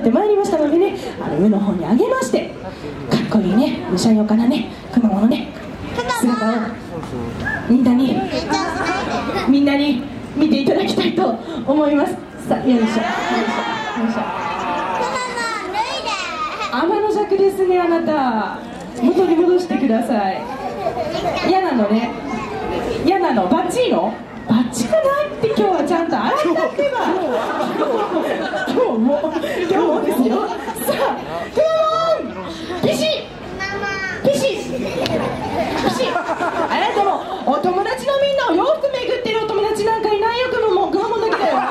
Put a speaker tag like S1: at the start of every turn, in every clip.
S1: ってまいりましたのでねあの上の方に上げましてかっこいいね武者よかなね熊野のね姿をみんなにみんなに見ていただきたいと思います。さあよいしょよいしょよいしょ。天の尺ですねあなた。元に戻してください。嫌なのね。嫌なの。バッチリのバッチリないって今日はちゃんと洗いたけば今日も今日もですよさあくまモンピシピシピシあなたもお友達のみんなを洋服巡ってるお友達なんかいないよくまモンくまモンだけだよあ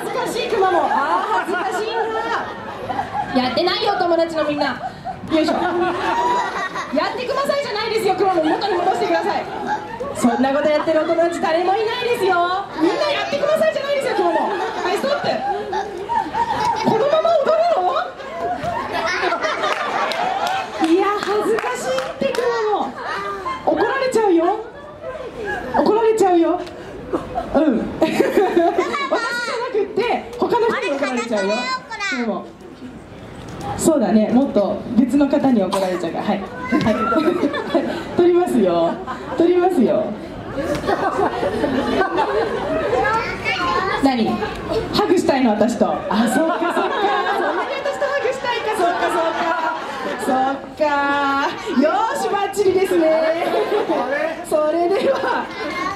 S1: 恥ずかしいくまモンあ恥ずかしいなやってないよお友達のみんな。よいしょ。やってくださいじゃないですよクマも元に戻してください。そんなことやってるお友達誰もいないですよ。みんなやってくださいじゃないですよクマもはいストップ。このまま踊るの？いや恥ずかしいってクマも怒られちゃうよ。怒られちゃうよ。うん。私じゃなくって他の人に怒られちゃうよ。クマもそうだね。もっと別の方に怒られちゃうから。はい、はい、撮りますよ。撮りますよ。何？ハグしたいの私と。あそっかそっか。そんなに私とハグしたいかそっか。そっか。そっか。よしバッチリですね。それでは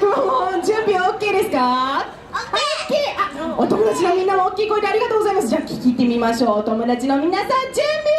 S1: もう準備 OK ですか？お友達のみんなも大きい声でありがとうございます。じゃあ聞いてみましょう。お友達の皆さん準備